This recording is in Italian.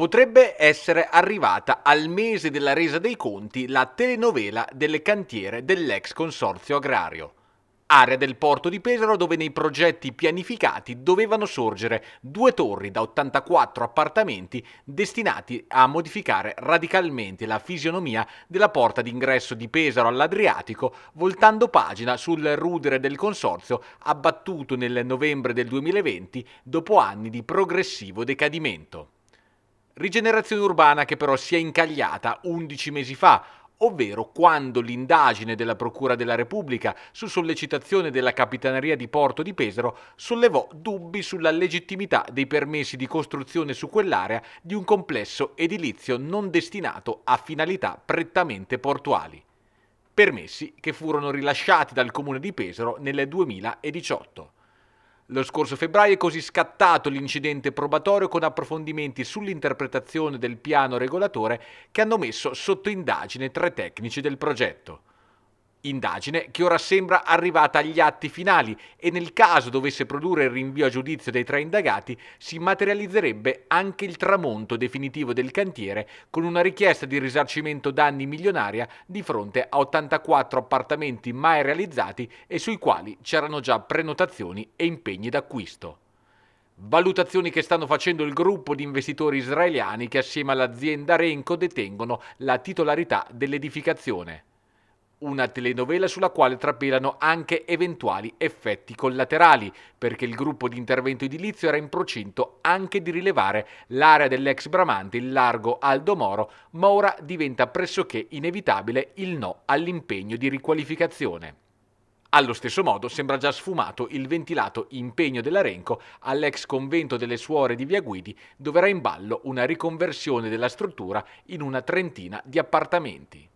Potrebbe essere arrivata al mese della resa dei conti la telenovela delle cantiere dell'ex consorzio agrario. Area del porto di Pesaro dove nei progetti pianificati dovevano sorgere due torri da 84 appartamenti destinati a modificare radicalmente la fisionomia della porta d'ingresso di Pesaro all'Adriatico, voltando pagina sul rudere del consorzio abbattuto nel novembre del 2020 dopo anni di progressivo decadimento. Rigenerazione urbana che però si è incagliata 11 mesi fa, ovvero quando l'indagine della Procura della Repubblica su sollecitazione della Capitaneria di Porto di Pesaro sollevò dubbi sulla legittimità dei permessi di costruzione su quell'area di un complesso edilizio non destinato a finalità prettamente portuali. Permessi che furono rilasciati dal Comune di Pesaro nel 2018. Lo scorso febbraio è così scattato l'incidente probatorio con approfondimenti sull'interpretazione del piano regolatore che hanno messo sotto indagine tre tecnici del progetto. Indagine che ora sembra arrivata agli atti finali e nel caso dovesse produrre il rinvio a giudizio dei tre indagati si materializzerebbe anche il tramonto definitivo del cantiere con una richiesta di risarcimento danni milionaria di fronte a 84 appartamenti mai realizzati e sui quali c'erano già prenotazioni e impegni d'acquisto. Valutazioni che stanno facendo il gruppo di investitori israeliani che assieme all'azienda Renco detengono la titolarità dell'edificazione una telenovela sulla quale trapelano anche eventuali effetti collaterali, perché il gruppo di intervento edilizio era in procinto anche di rilevare l'area dell'ex Bramante, il largo Aldo Moro, ma ora diventa pressoché inevitabile il no all'impegno di riqualificazione. Allo stesso modo sembra già sfumato il ventilato impegno dell'Arenco all'ex convento delle suore di Via Guidi, dove era in ballo una riconversione della struttura in una trentina di appartamenti.